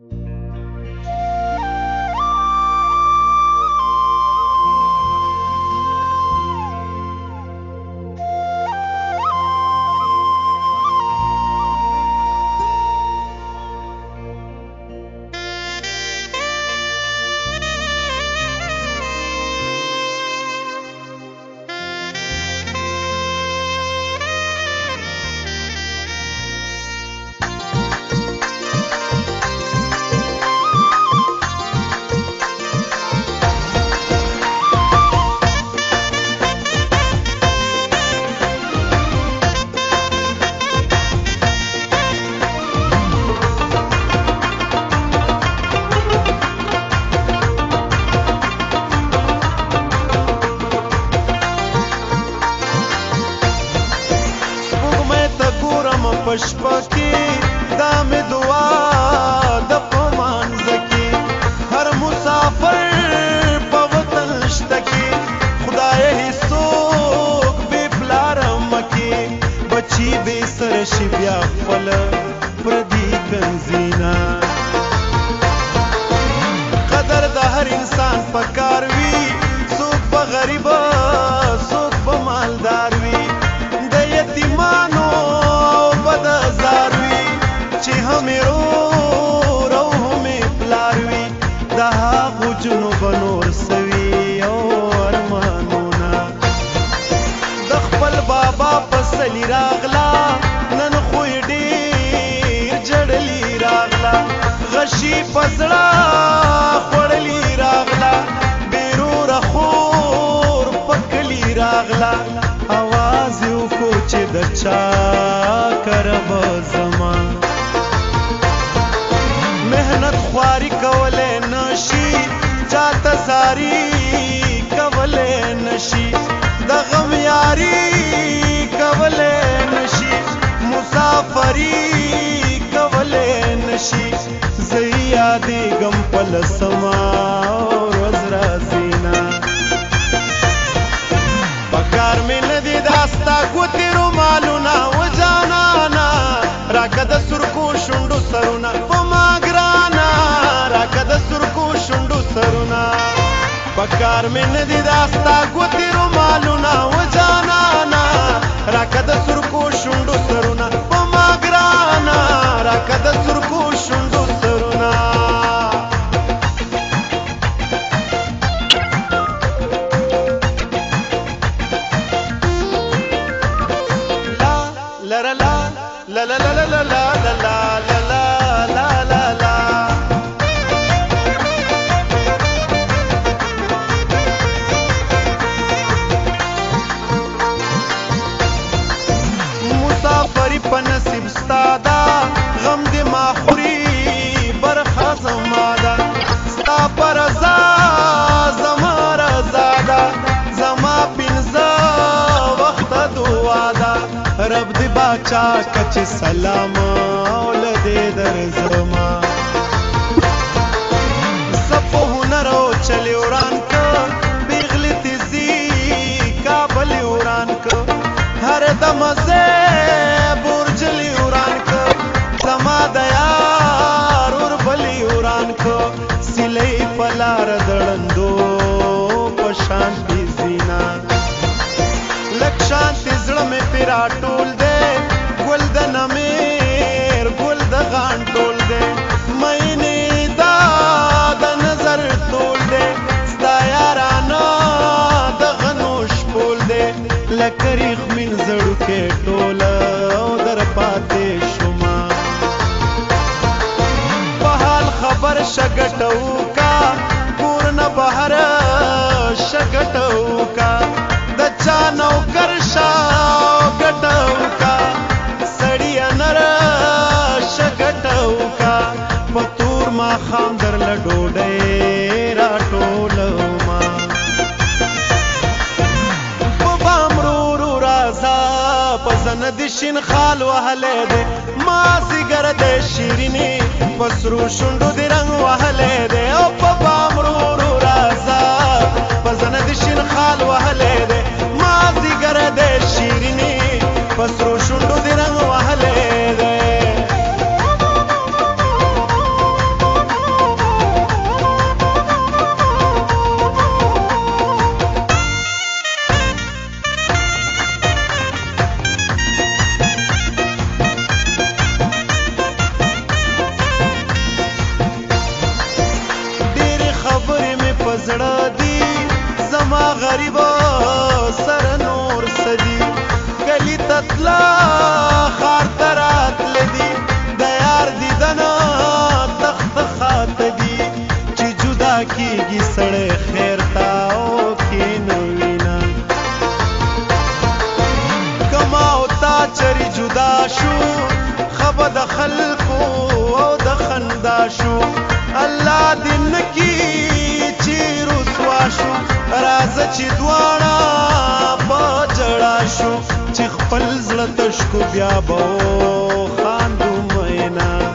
Thank you. پشپا کی دام دعا د پمانز کی هر مسافر په وطن شتکی خدای هیڅوک بے پلار مکی بچی بے سر شی بیا خپل پردی کنزینا قدر د هر انسان سبا پسلی راغلا نن خو ډیر جړلی راغلا غشي پزړه خړلی راغلا بیرور خور پکلی راغلا आवाज وکړو چې د چا کرب زما مهنت خواري کولې نشي چاته ساری کولې نشي د غم یاري کولې نشي مسافري کولې نشي زیادې غم پل سما روز رازینا پکار مې ندي داستا کوتی رومالونه و جانانا راکد سرکو شوندو سرونه پما ګرانا راکد سرکو شوندو سرونه پکار مې ندي داستا کوتی رومالونه و جانانا راکد سرکو شوندو سرونه په ما ګرانا راکد سرکو شوندو خواري په نصیب ستادا غم دې ما خوري برخه زما ده ستا پر رضا زما رضا ده زما پنځه وخت دعا ده رب دې باچا کچ سلام اول دې در زما زپو هنر او چلي وران ګل د نمیر ګل د غان ټول دې مینه دا د نظر ټول دې ستا یارانا د غنوش پول دې لکريخ من زړو کې ټول او در پاتې شوما په حال خبر شګټو متور ما خام در لډوډې را ټولو ما بابام رو رو رازا پسند د شین خال وهلې دې ما سیګر دې شیرینی پسرو شوندو دې رنگ وهلې دې او بابام رو رو رازا پسند د شین خال وهلې دې تکلا خار ترات لدی د یار دیدنا تخت خات دی چې جدا کیږي سړی خیر تا او کین وینا کما او تا چری جدا شو خبر د خلکو او د خندا شو الله دین کی چیرو سوا شو راز چې دوه مړه تشکو بیا به خاندو مینا